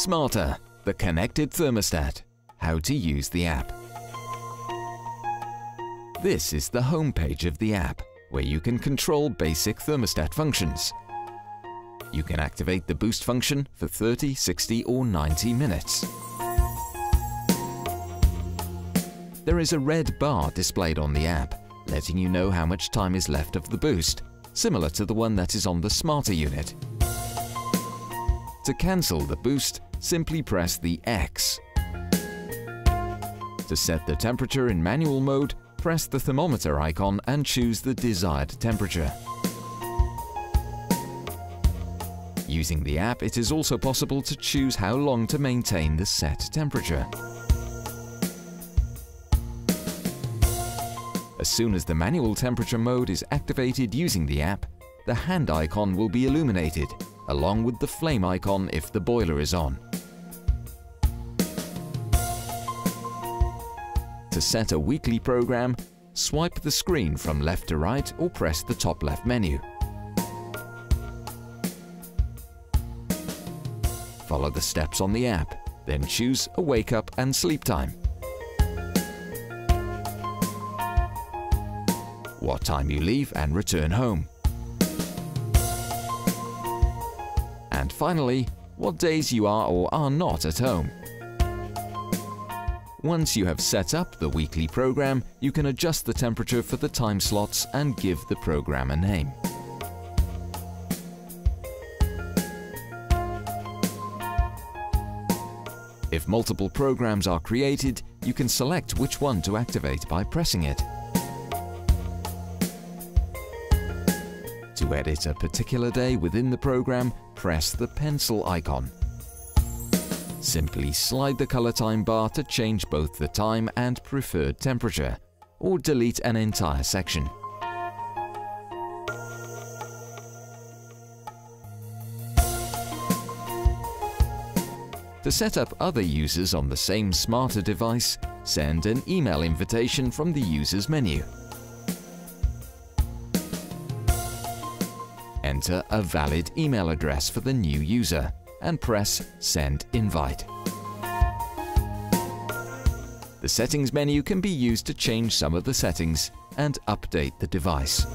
Smarther, the connected thermostat. How to use the app. This is the home page of the app, where you can control basic thermostat functions. You can activate the boost function for 30, 60 or 90 minutes. There is a red bar displayed on the app, letting you know how much time is left of the boost, similar to the one that is on the Smarther unit. To cancel the boost, simply press the X. To set the temperature in manual mode, press the thermometer icon and choose the desired temperature. Using the app, it is also possible to choose how long to maintain the set temperature. As soon as the manual temperature mode is activated using the app, the hand icon will be illuminated, along with the flame icon if the boiler is on. To set a weekly program, swipe the screen from left to right or press the top left menu. Follow the steps on the app, then choose a wake up and sleep time. What time you leave and return home. And finally, what days you are or are not at home. Once you have set up the weekly program, you can adjust the temperature for the time slots and give the program a name. If multiple programs are created, you can select which one to activate by pressing it. To edit a particular day within the program, press the pencil icon. Simply slide the color time bar to change both the time and preferred temperature, or delete an entire section. To set up other users on the same Smarther device, send an email invitation from the Users menu. Enter a valid email address for the new user and press Send Invite. The Settings menu can be used to change some of the settings and update the device.